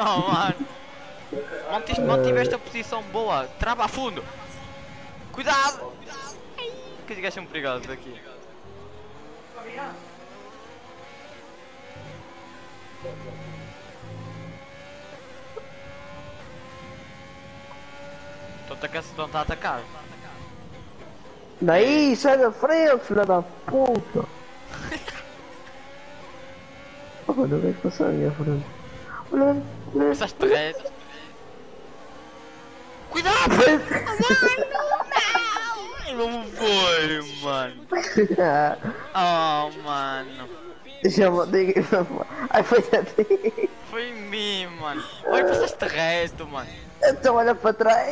Oh, mano. Mantiste, mantiveste a posição boa. Trava a fundo. Cuidado. Que os gajos são perigosos aqui. Estão a atacar. Daí, sai da frente, filha da puta! mano, o que é que passou à minha frente? Olha, olha. Passaste reto. Cuidado! Não! Não foi, mano. Oh, mano. Chama, diga Ai, foi a ti. Foi em mim, mano. Olha, passaste reto, mano. Então olha para trás.